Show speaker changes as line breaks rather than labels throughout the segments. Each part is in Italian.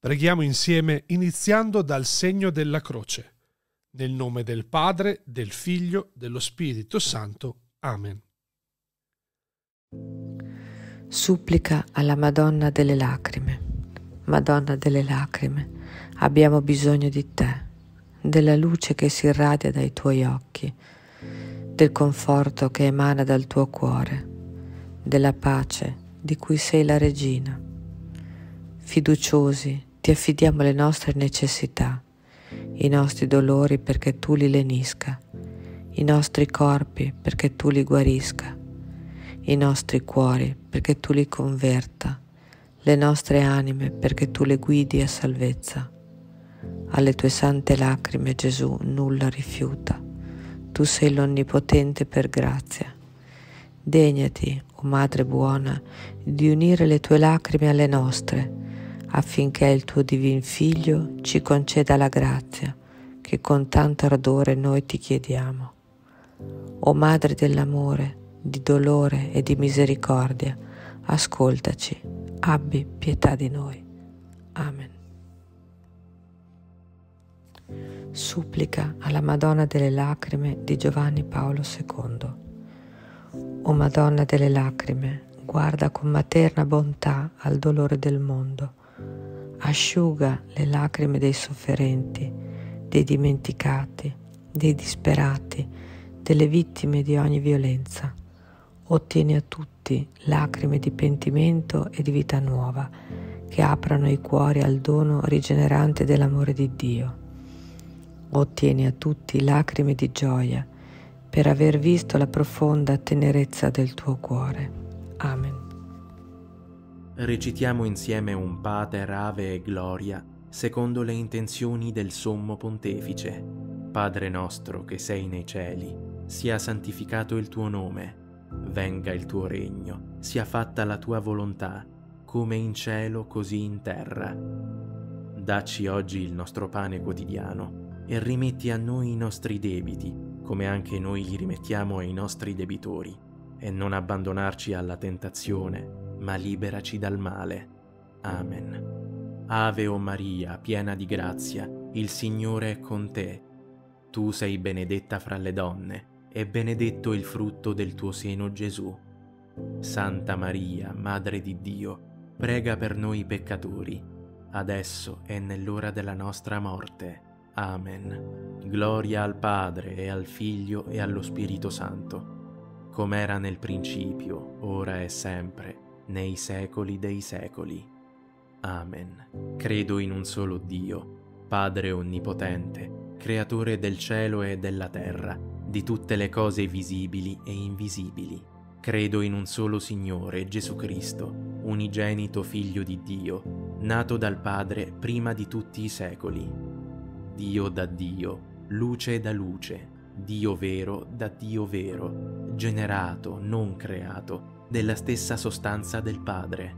Preghiamo insieme iniziando dal segno della croce. Nel nome del Padre, del Figlio, dello Spirito Santo. Amen.
Supplica alla Madonna delle Lacrime. Madonna delle Lacrime, abbiamo bisogno di te, della luce che si irradia dai tuoi occhi, del conforto che emana dal tuo cuore, della pace di cui sei la regina. Fiduciosi, ti affidiamo le nostre necessità, i nostri dolori perché tu li lenisca, i nostri corpi perché tu li guarisca, i nostri cuori perché tu li converta, le nostre anime perché tu le guidi a salvezza. Alle tue sante lacrime Gesù nulla rifiuta, tu sei l'Onnipotente per grazia. Degnati, o oh Madre buona, di unire le tue lacrime alle nostre, affinché il tuo divin Figlio ci conceda la grazia che con tanto ardore noi ti chiediamo. O Madre dell'amore, di dolore e di misericordia, ascoltaci, abbi pietà di noi. Amen. Supplica alla Madonna delle Lacrime di Giovanni Paolo II. O Madonna delle Lacrime, guarda con materna bontà al dolore del mondo asciuga le lacrime dei sofferenti, dei dimenticati, dei disperati, delle vittime di ogni violenza. Ottieni a tutti lacrime di pentimento e di vita nuova, che aprano i cuori al dono rigenerante dell'amore di Dio. Ottieni a tutti lacrime di gioia per aver visto la profonda tenerezza del tuo cuore. Amen
recitiamo insieme un Pater Ave e Gloria secondo le intenzioni del Sommo Pontefice. Padre nostro che sei nei cieli, sia santificato il tuo nome, venga il tuo regno, sia fatta la tua volontà, come in cielo così in terra. Dacci oggi il nostro pane quotidiano e rimetti a noi i nostri debiti, come anche noi li rimettiamo ai nostri debitori, e non abbandonarci alla tentazione ma liberaci dal male. Amen. Ave o Maria, piena di grazia, il Signore è con te. Tu sei benedetta fra le donne, e benedetto il frutto del tuo seno Gesù. Santa Maria, Madre di Dio, prega per noi peccatori, adesso e nell'ora della nostra morte. Amen. Gloria al Padre e al Figlio e allo Spirito Santo, come era nel principio, ora e sempre nei secoli dei secoli. Amen. Credo in un solo Dio, Padre Onnipotente, Creatore del cielo e della terra, di tutte le cose visibili e invisibili. Credo in un solo Signore, Gesù Cristo, unigenito Figlio di Dio, nato dal Padre prima di tutti i secoli. Dio da Dio, luce da luce, Dio vero da Dio vero, generato, non creato, della stessa sostanza del Padre.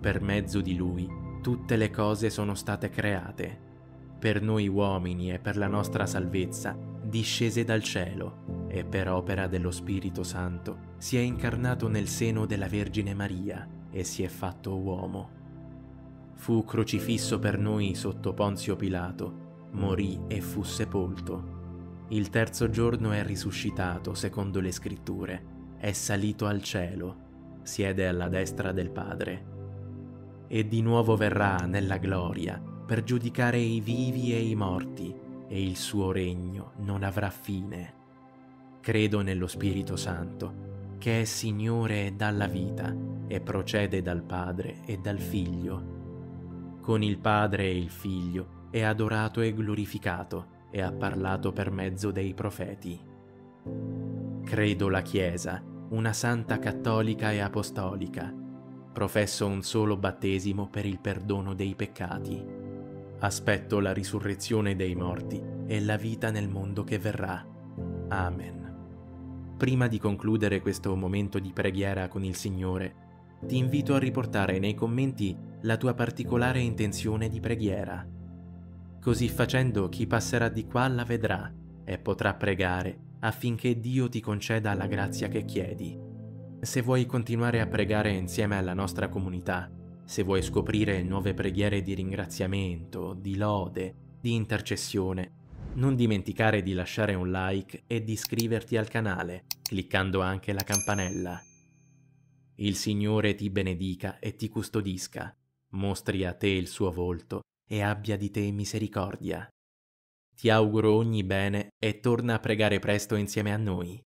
Per mezzo di Lui tutte le cose sono state create. Per noi uomini e per la nostra salvezza discese dal cielo e per opera dello Spirito Santo si è incarnato nel seno della Vergine Maria e si è fatto uomo. Fu crocifisso per noi sotto Ponzio Pilato, morì e fu sepolto. Il terzo giorno è risuscitato secondo le scritture è salito al cielo, siede alla destra del Padre, e di nuovo verrà nella gloria per giudicare i vivi e i morti, e il suo regno non avrà fine. Credo nello Spirito Santo, che è Signore dalla vita, e procede dal Padre e dal Figlio. Con il Padre e il Figlio è adorato e glorificato, e ha parlato per mezzo dei profeti. Credo la Chiesa, una santa cattolica e apostolica. Professo un solo battesimo per il perdono dei peccati. Aspetto la risurrezione dei morti e la vita nel mondo che verrà. Amen. Prima di concludere questo momento di preghiera con il Signore, ti invito a riportare nei commenti la tua particolare intenzione di preghiera. Così facendo chi passerà di qua la vedrà e potrà pregare affinché Dio ti conceda la grazia che chiedi. Se vuoi continuare a pregare insieme alla nostra comunità, Se vuoi scoprire nuove preghiere di ringraziamento, di lode, di intercessione, non dimenticare di lasciare un like e di iscriverti al canale, cliccando anche la campanella. Il Signore ti benedica e ti custodisca, mostri a te il suo volto e abbia di te misericordia. Ti auguro ogni bene e torna a pregare presto insieme a noi.